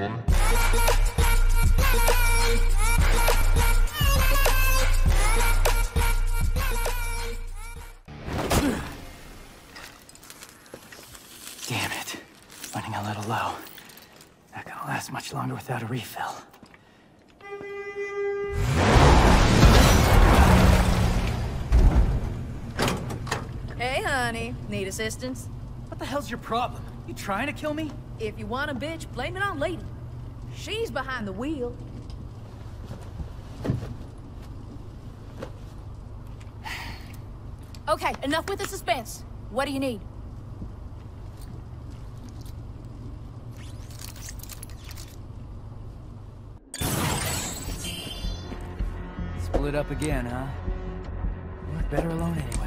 Damn it. Running a little low. Not gonna last much longer without a refill. Hey, honey. Need assistance? What the hell's your problem? You trying to kill me? If you want a bitch, blame it on Lady. She's behind the wheel. Okay, enough with the suspense. What do you need? Split up again, huh? We're better alone anyway.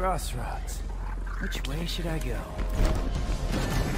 Crossroads. Which way should I go?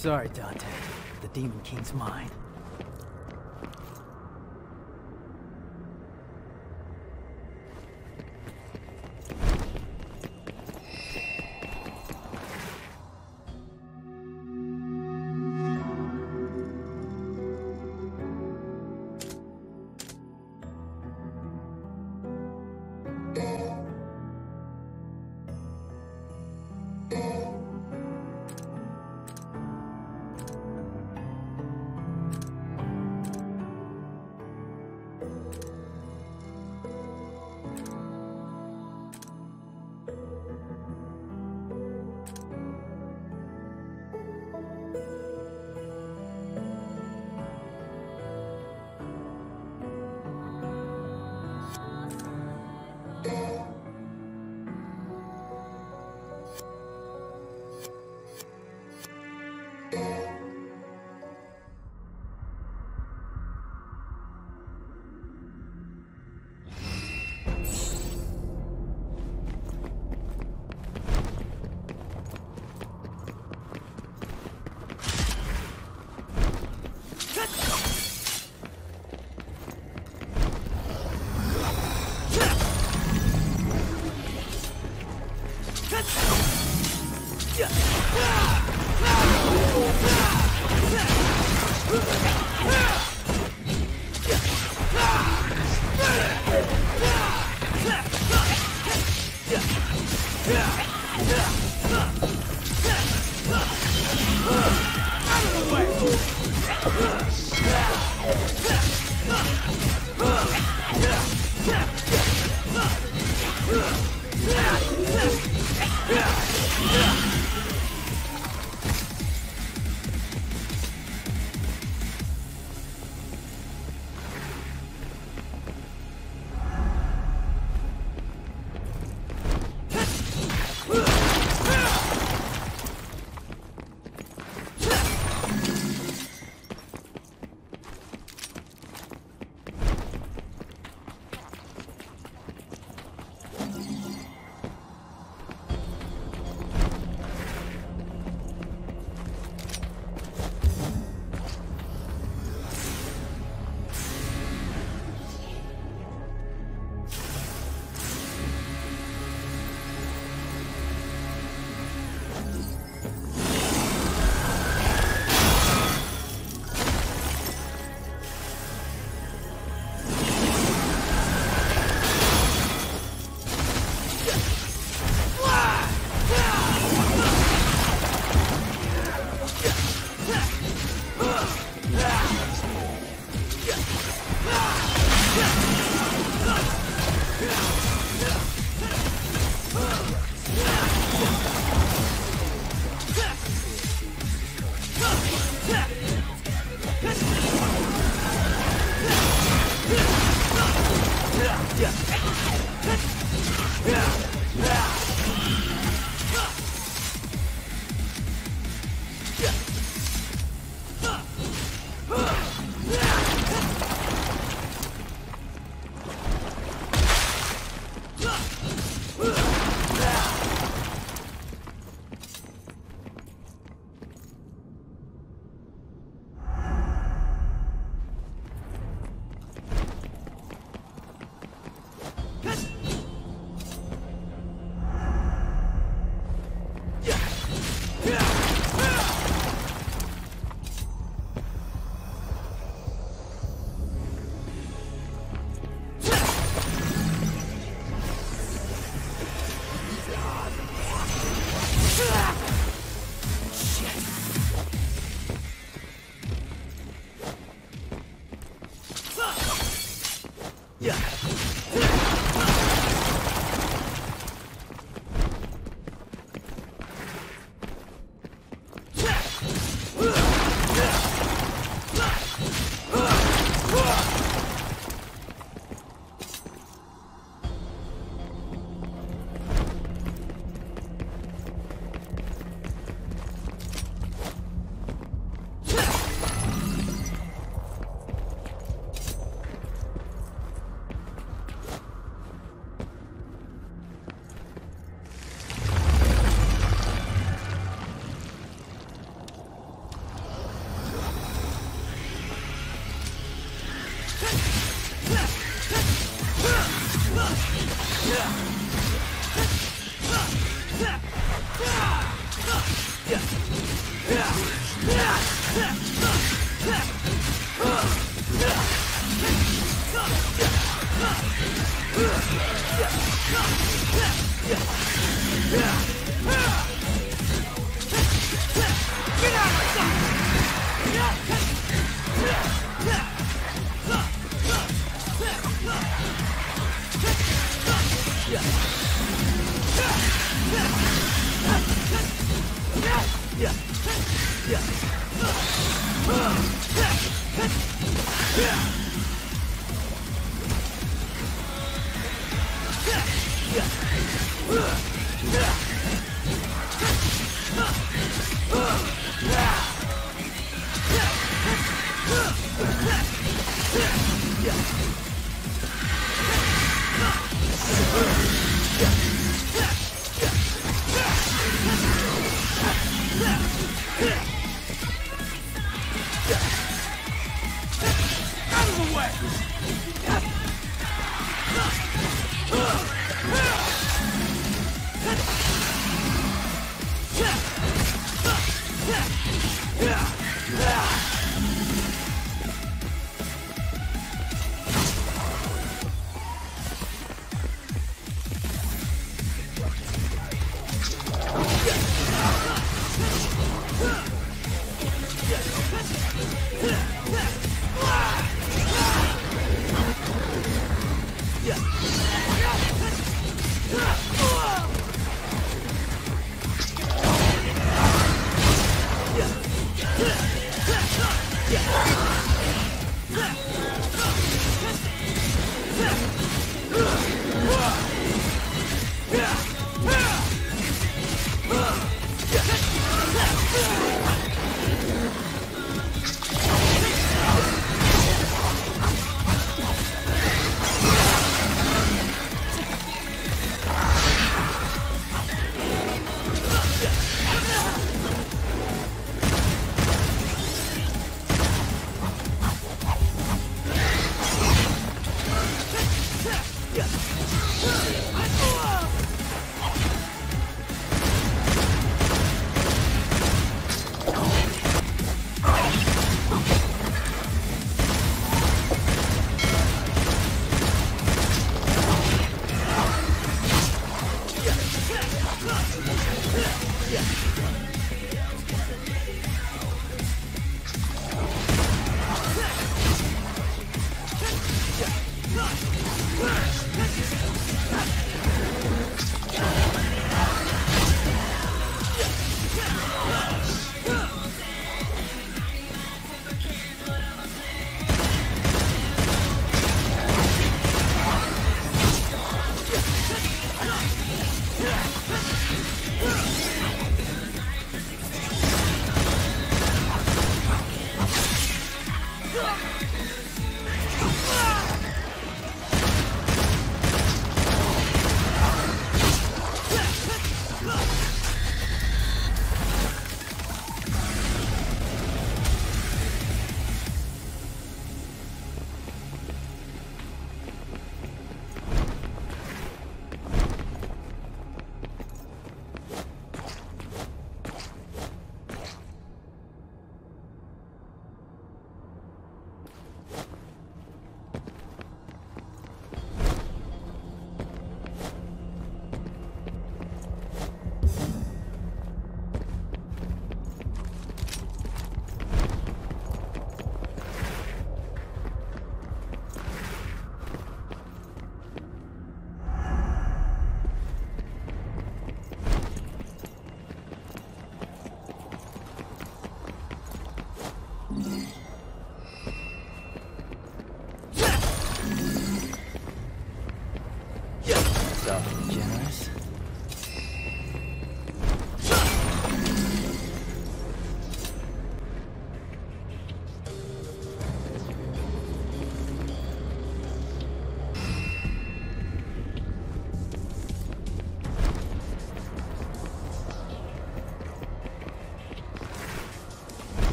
Sorry, King's mine.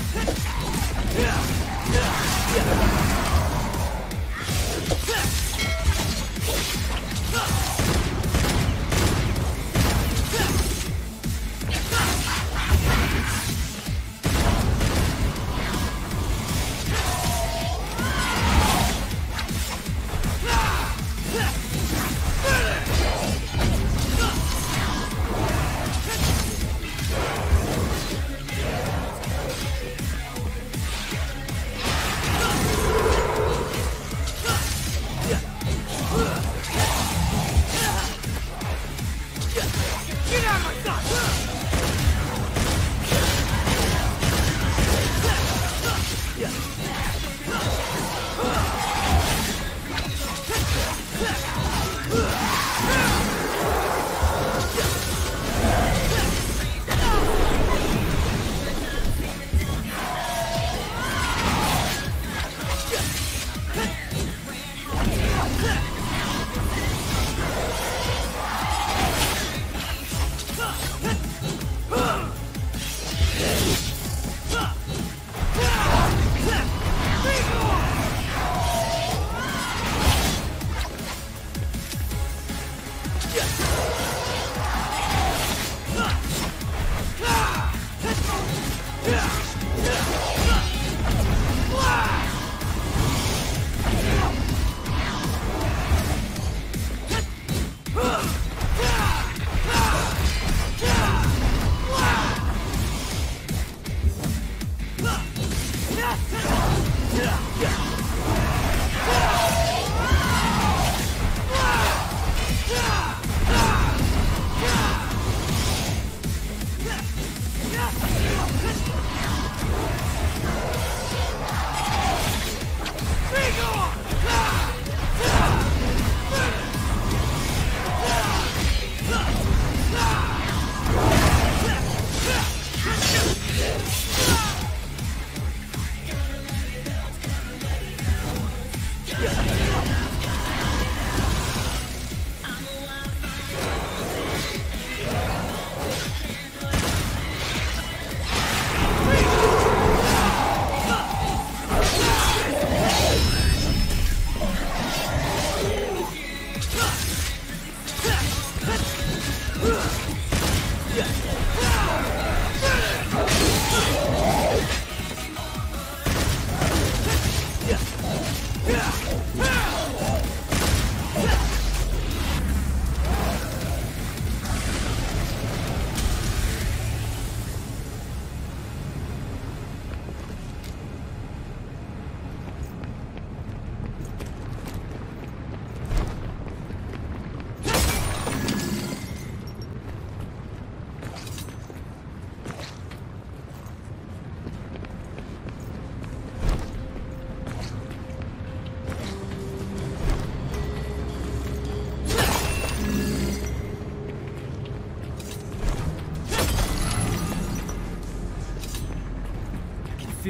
Yeah. Yeah. Yeah.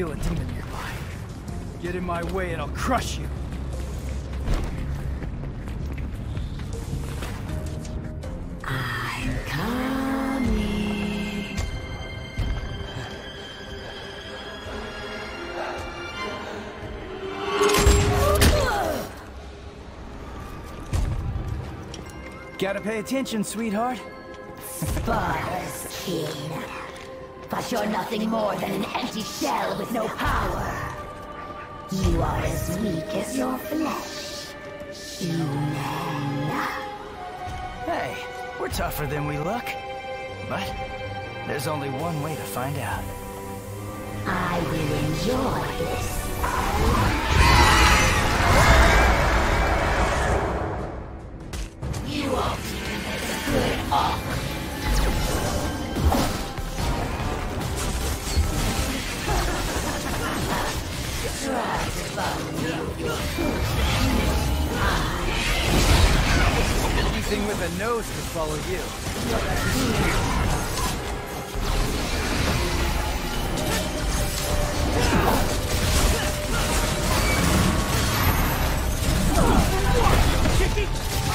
Feel a demon nearby. Get in my way and I'll crush you. I'm coming. Gotta pay attention, sweetheart. Sparda's king. But you're nothing more than an empty shell with no power. You are as weak as your flesh. Human. Hey, we're tougher than we look. But there's only one way to find out. I will enjoy this. You won't a good offer. Anything with a nose could follow you. Feast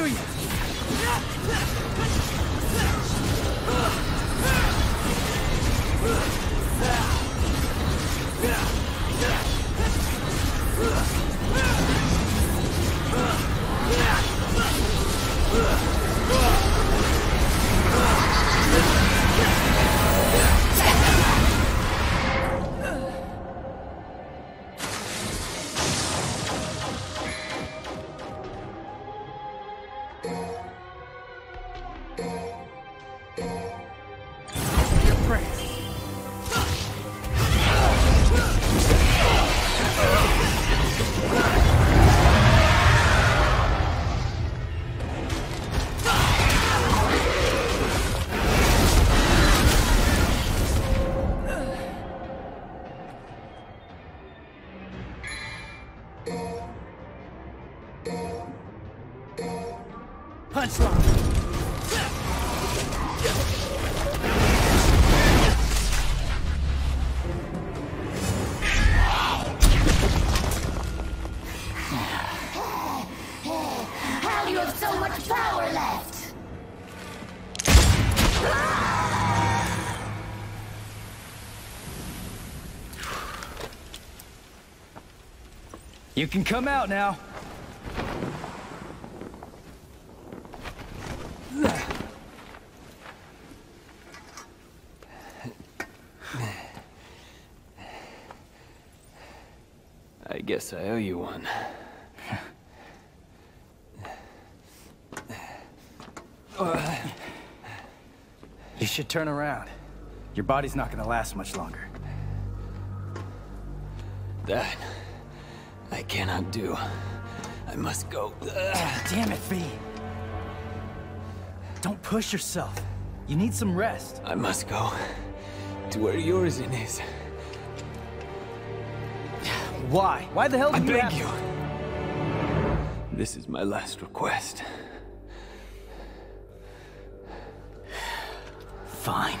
up You can come out now. I guess I owe you one. You should turn around. Your body's not gonna last much longer. That I cannot do. I must go. Damn it, V. Don't push yourself. You need some rest. I must go to where Urizen is. Why? Why the hell I do you beg have you. This is my last request. Fine.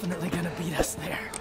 Definitely gonna beat us there.